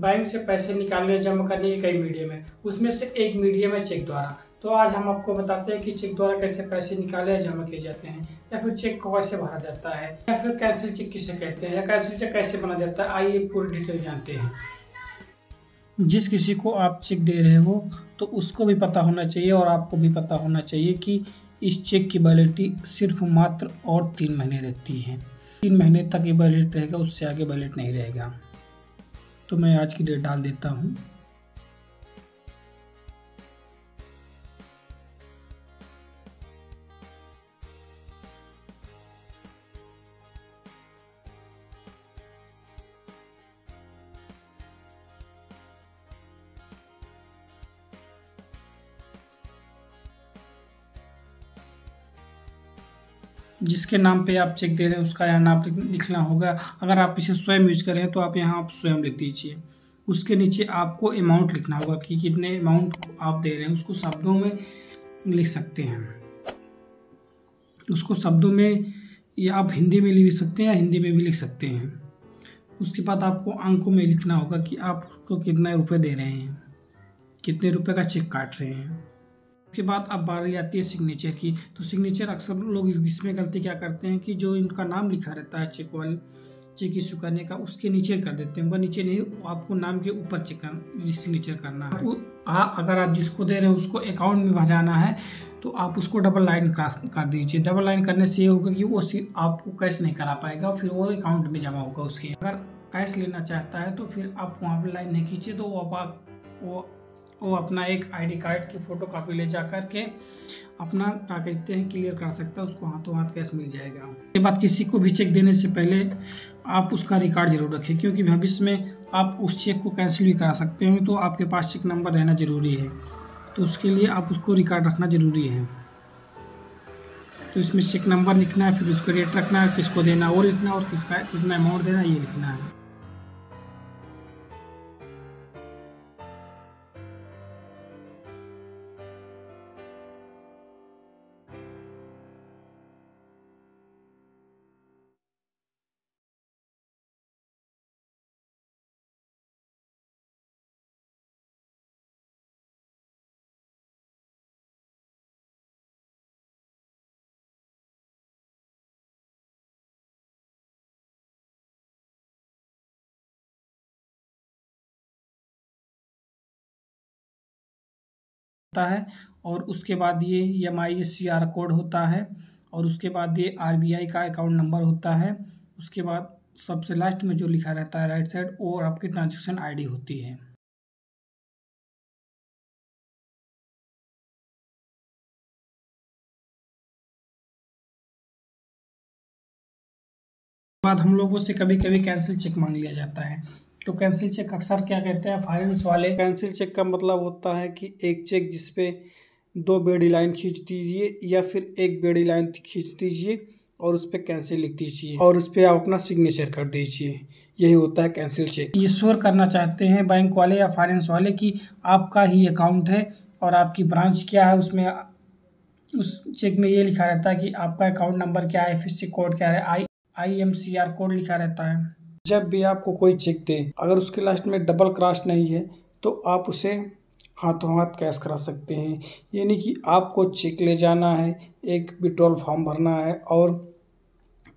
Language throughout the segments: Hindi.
बैंक से पैसे निकालने जमा करने के कई मीडियम है। उसमें से एक मीडियम है चेक द्वारा। तो आज हम आपको बताते हैं कि चेक द्वारा कैसे पैसे निकाले या जमा किए जाते हैं, या फिर चेक को कैसे भरा जाता है, या फिर कैंसिल चेक किसे कहते हैं, या कैंसिल चेक कैसे बना जाता है, आइए पूरी डिटेल जानते हैं। जिस किसी को आप चेक दे रहे हो तो उसको भी पता होना चाहिए और आपको भी पता होना चाहिए कि इस चेक की वैलिडिटी सिर्फ़ मात्र और तीन महीने रहती है। तीन महीने तक ये वैलिड रहेगा, उससे आगे वैलिड नहीं रहेगा। तो मैं आज की डेट डाल देता हूँ। जिसके नाम पे आप चेक दे रहे हैं, उसका यहाँ नाम लिखना होगा। अगर आप इसे स्वयं यूज़ करें तो आप यहाँ स्वयं लिख दीजिए। उसके नीचे आपको अमाउंट लिखना होगा कि कितने अमाउंट आप दे रहे हैं। उसको शब्दों में लिख सकते हैं। उसको शब्दों में या आप हिंदी में लिख सकते हैं या हिंदी में भी लिख सकते हैं। उसके बाद आपको अंकों में लिखना होगा कि आप उसको कितने रुपए दे रहे हैं। कितने रुपए का चेक काट रहे हैं। उसके बाद अब बारी आती है सिग्नेचर की। तो सिग्नेचर अक्सर लोग इसमें गलती क्या करते हैं कि जो इनका नाम लिखा रहता है चेक वाले चेक इशू करने का, उसके नीचे कर देते हैं। वह नीचे नहीं आपको नाम के ऊपर चेक सिग्नेचर करना है। हाँ अगर आप जिसको दे रहे हैं, उसको अकाउंट में भजाना है तो आप उसको डबल लाइन कर दीजिए। डबल लाइन करने से ये होगा कि वो आपको कैश नहीं करा पाएगा, फिर वो अकाउंट में जमा होगा उसके। अगर कैश लेना चाहता है तो फिर आप वहाँ पर लाइन नहीं खींचे तो वो आप, वो वो अपना एक आईडी कार्ड की फ़ोटो कापी ले जा कर के अपना क्या कहते हैं क्लियर कर सकता है, उसको हाथों हाथ कैश मिल जाएगा। उसके बाद किसी को भी चेक देने से पहले आप उसका रिकॉर्ड ज़रूर रखें, क्योंकि भविष्य में आप उस चेक को कैंसिल भी करा सकते हैं तो आपके पास चेक नंबर रहना ज़रूरी है। तो उसके लिए आप उसको रिकॉर्ड रखना ज़रूरी है। तो इसमें चेक नंबर लिखना है, फिर उसका रेट रखना है, किसको देना वो लिखना है, और किसका कितना अमाउंट देना ये लिखना है। होता है और उसके बाद ये M I C R code होता है और उसके बाद ये आर बी आई का अकाउंट नंबर होता है। उसके बाद सबसे लास्ट में जो लिखा रहता है राइट साइड वो आपकी ट्रांजेक्शन आईडी होती है। बाद हम लोगों से कभी कभी कैंसिल चेक मांग लिया जाता है। तो कैंसिल चेक अक्सर क्या कहते हैं? फाइनेंस वाले। कैंसिल चेक का मतलब होता है कि एक चेक जिसपे दो बेड़ी लाइन खींच दीजिए या फिर एक बेड़ी लाइन खींच दीजिए और उस पर कैंसिल लिख दीजिए और उस पर आप अपना सिग्नेचर कर दीजिए। यही होता है कैंसिल चेक ये श्योर करना चाहते हैं बैंक वाले या फाइनेंस वाले कि आपका ही अकाउंट है और आपकी ब्रांच क्या है उसमें उस चेक में ये लिखा रहता है कि आपका अकाउंट नंबर क्या है एफ़ कोड क्या है I I M C R code लिखा रहता है। जब भी आपको कोई चेक दे, अगर उसके लास्ट में डबल क्रॉस नहीं है तो आप उसे हाथों हाथ कैश करा सकते हैं। यानी कि आपको चेक ले जाना है, एक विड्रॉल फॉर्म भरना है और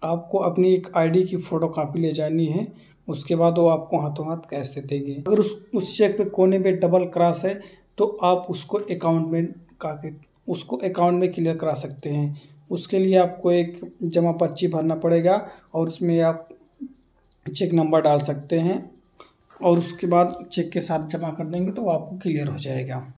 आपको अपनी एक आईडी की फ़ोटो कापी ले जानी है, उसके बाद वो आपको हाथों हाथ कैश दे देंगे। अगर उस उस चेक पे कोने पे डबल क्रॉस है तो आप उसको अकाउंट में का उसको अकाउंट में क्लियर करा सकते हैं। उसके लिए आपको एक जमा पर्ची भरना पड़ेगा और उसमें आप चेक नंबर डाल सकते हैं और उसके बाद चेक के साथ जमा कर देंगे तो आपको क्लियर हो जाएगा।